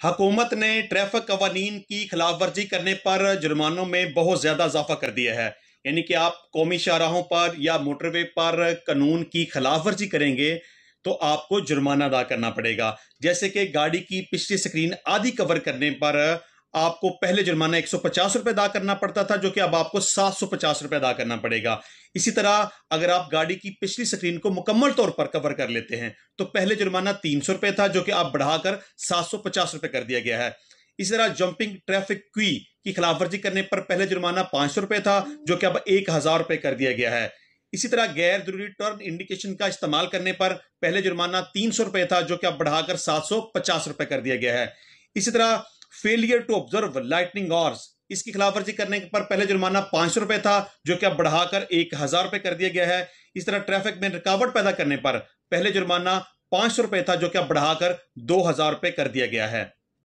हुकूमत ने ट्रैफ़िक कवानीन की खिलाफ वर्जी करने पर जुर्मानों में बहुत ज़्यादा इजाफा कर दिया है। यानी कि आप कौमी शाहराहों पर या मोटरवे पर कानून की खिलाफ वर्जी करेंगे तो आपको जुर्माना अदा करना पड़ेगा। जैसे कि गाड़ी की पिछली स्क्रीन आधी कवर करने पर आपको पहले जुर्माना एक सौ पचास रुपए अदा करना पड़ता था, जो कि अब आपको सात सौ पचास रुपए अदा करना पड़ेगा। इसी तरह अगर आप गाड़ी की पिछली स्क्रीन को मुकम्मल तौर पर कवर कर लेते हैं तो पहले जुर्माना तीन सौ रुपए था, जो कि आप बढ़ाकर सात सौ पचास रुपए कर दिया गया है। इसी तरह जंपिंग ट्रैफ़िक क्वी की खिलाफवर्जी करने पर पहले जुर्माना पाँच सौ रुपए था, जो कि अब एक हज़ार रुपए कर दिया गया है। इसी तरह गैर ज़रूरी टर्न इंडिकेशन का इस्तेमाल करने पर पहले जुर्माना तीन सौ रुपए था, जो कि अब बढ़ाकर सात सौ पचास रुपए कर दिया गया है। इसी तरह failure to observe lightning hours इसकी खिलाफवर्जी करने पर पहले जुर्माना पाँच सौ रुपए था, जो कि अब बढ़ाकर एक हज़ार रुपए कर दिया गया है। इस तरह ट्रैफ़िक में रुकावट पैदा करने पर पहले जुर्माना पाँच सौ रुपए था, जो कि अब बढ़ाकर दो हज़ार रुपए कर दिया गया है।